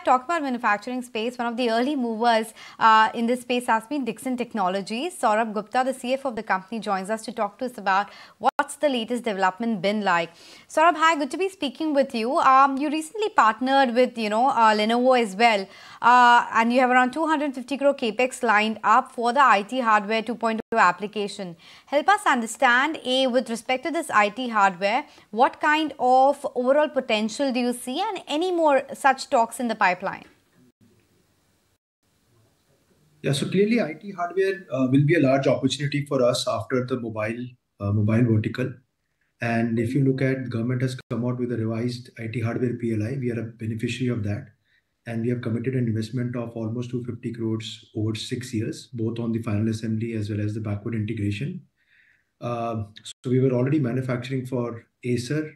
talk about manufacturing space, one of the early movers uh, in this space has been Dixon Technologies. Saurabh Gupta, the CFO of the company, joins us to talk to us about what's the latest development been like. Saurabh, hi, good to be speaking with you. Um, you recently partnered with, you know, uh, Lenovo as well, uh, and you have around 250 crore capex lined up for the IT hardware 2.0 application. Help us understand, A, with respect to this IT hardware, what kind of overall potential do you see and any more such talks in the pipeline? Yeah, so clearly IT hardware uh, will be a large opportunity for us after the mobile mobile vertical. And if you look at government has come out with a revised IT hardware PLI, we are a beneficiary of that. And we have committed an investment of almost 250 crores over six years, both on the final assembly as well as the backward integration. Uh, so we were already manufacturing for Acer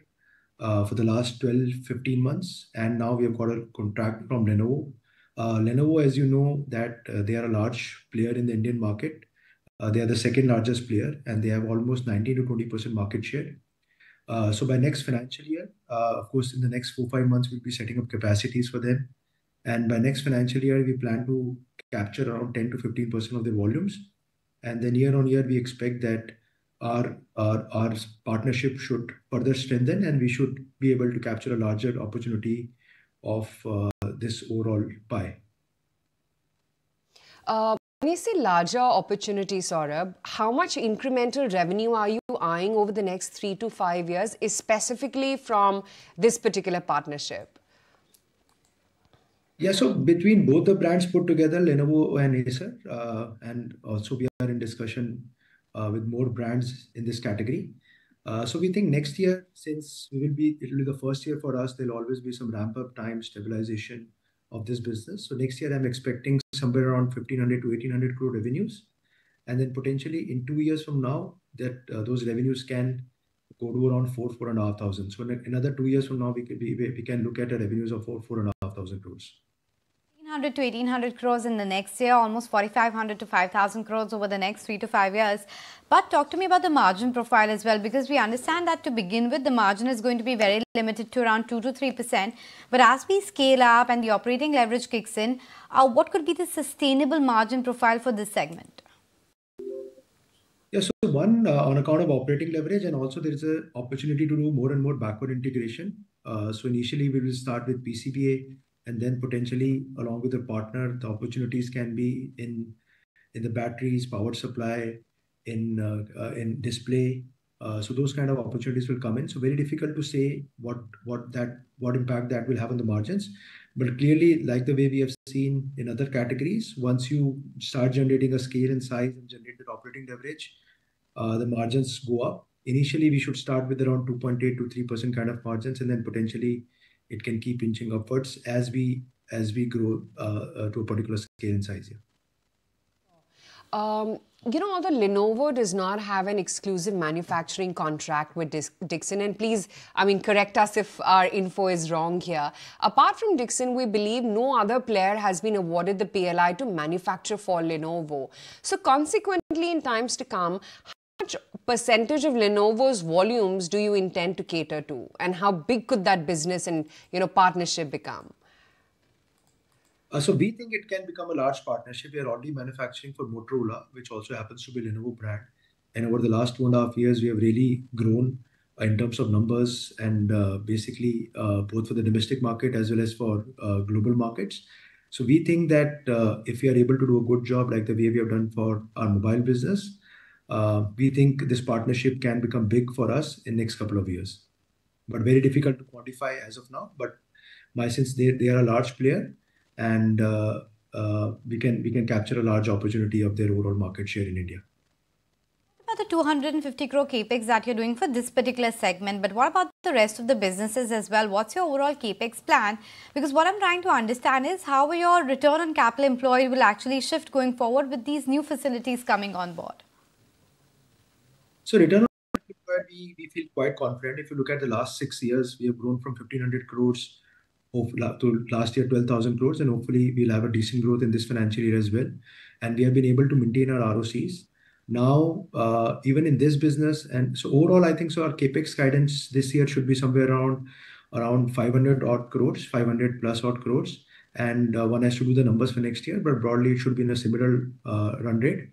uh, for the last 12, 15 months. And now we have got a contract from Lenovo. Uh, Lenovo, as you know, that they are a large player in the Indian market. Uh, they are the second largest player and they have almost 19 to 20% market share. Uh, so by next financial year, of course, in the next four, five months, we'll be setting up capacities for them. And by next financial year, we plan to capture around 10 to 15% of their volumes. And then year on year, we expect that our, our, our partnership should further strengthen and we should be able to capture a larger opportunity of uh, this overall pie. When you say larger opportunity, Saurabh, how much incremental revenue are you eyeing over the next three to five years, specifically from this particular partnership? Yeah, so between both the brands put together, Lenovo and Acer, uh, and also we are in discussion uh, with more brands in this category. Uh, so we think next year, since we will be, it will be the first year for us, there'll always be some ramp up time, stabilization of this business. So next year, I'm expecting somewhere around 1500 to 1800 crore revenues. And then potentially in two years from now, that uh, those revenues can go to around four, four and a half thousand. So in another two years from now, we can, we, we can look at a revenues of four, four and a half thousand crores. 1,500 to 1,800 crores in the next year, almost 4,500 to 5,000 crores over the next three to five years. But talk to me about the margin profile as well, because we understand that to begin with, the margin is going to be very limited to around 2 to 3%. But as we scale up and the operating leverage kicks in, uh, what could be the sustainable margin profile for this segment? Yeah, so one uh, on account of operating leverage, and also there is an opportunity to do more and more backward integration. Uh, so initially we will start with PCBA and then potentially along with a partner the opportunities can be in in the batteries power supply in uh, uh, in display. Uh, so those kind of opportunities will come in. So very difficult to say what what that what impact that will have on the margins. But clearly like the way we have seen in other categories once you start generating a scale and size and generate that operating leverage uh, the margins go up. Initially we should start with around 2.8 to 3 percent kind of margins and then potentially it can keep inching upwards as we as we grow uh, uh, to a particular scale and size here. Um, you know, although Lenovo does not have an exclusive manufacturing contract with Dixon, and please, I mean, correct us if our info is wrong here. Apart from Dixon, we believe no other player has been awarded the PLI to manufacture for Lenovo. So, consequently, in times to come, percentage of Lenovo's volumes do you intend to cater to? And how big could that business and you know partnership become? Uh, so we think it can become a large partnership. We are already manufacturing for Motorola, which also happens to be Lenovo brand. And over the last two and a half years, we have really grown in terms of numbers and uh, basically uh, both for the domestic market as well as for uh, global markets. So we think that uh, if we are able to do a good job like the way we have done for our mobile business, uh, we think this partnership can become big for us in next couple of years. But very difficult to quantify as of now. But my sense they, are a large player and uh, uh, we can we can capture a large opportunity of their overall market share in India. What about the 250 crore capex that you're doing for this particular segment, but what about the rest of the businesses as well? What's your overall capex plan? Because what I'm trying to understand is how your return on capital employed will actually shift going forward with these new facilities coming on board. So return on we, we feel quite confident. If you look at the last six years, we have grown from 1500 crores to last year 12,000 crores, and hopefully we'll have a decent growth in this financial year as well. And we have been able to maintain our ROCs. Now, uh, even in this business, and so overall, I think so our capex guidance this year should be somewhere around around 500 odd crores, 500 plus odd crores. and one has to do the numbers for next year, but broadly it should be in a similar run rate.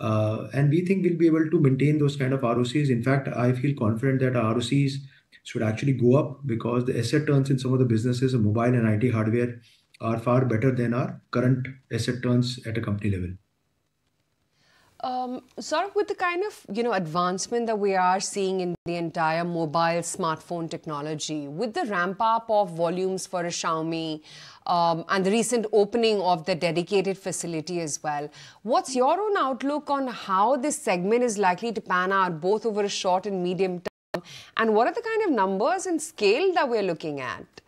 Uh, and we think we'll be able to maintain those kind of ROCs. In fact, I feel confident that our ROCs should actually go up because the asset turns in some of the businesses of mobile and IT hardware are far better than our current asset turns at a company level. Um, sort of with the kind of you know advancement that we are seeing in the entire mobile smartphone technology, with the ramp up of volumes for a Xiaomi um, and the recent opening of the dedicated facility as well, what's your own outlook on how this segment is likely to pan out both over a short and medium term, and what are the kind of numbers and scale that we're looking at?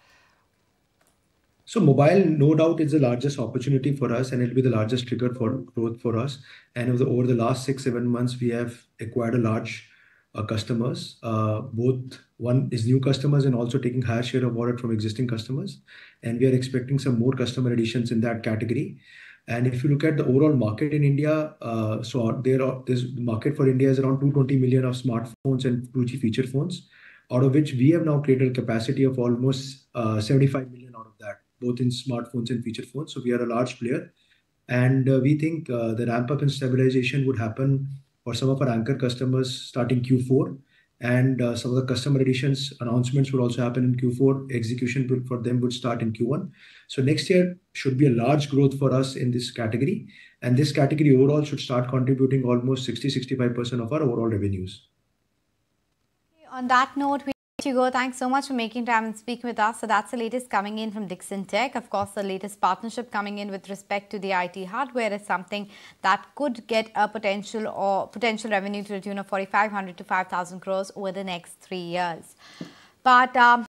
So mobile, no doubt, is the largest opportunity for us, and it'll be the largest trigger for growth for us. And over the, last six, seven months, we have acquired a large uh, customers. Uh, both one is new customers and also taking higher share of wallet from existing customers. And we are expecting some more customer additions in that category. And if you look at the overall market in India, uh, so there are this market for India is around 220 million of smartphones and 2G feature phones, out of which we have now created a capacity of almost uh, 75 million both in smartphones and feature phones. So we are a large player. And uh, we think uh, the ramp up and stabilization would happen for some of our anchor customers starting Q4. And uh, some of the customer additions announcements would also happen in Q4. Execution for them would start in Q1. So next year should be a large growth for us in this category. And this category overall should start contributing almost 60 65% of our overall revenues. On that note, we Hugo, thanks so much for making time and speaking with us. So that's the latest coming in from Dixon Tech. Of course, the latest partnership coming in with respect to the IT hardware is something that could get a potential or potential revenue to the tune of 4,500 to 5,000 crores over the next three years. But um,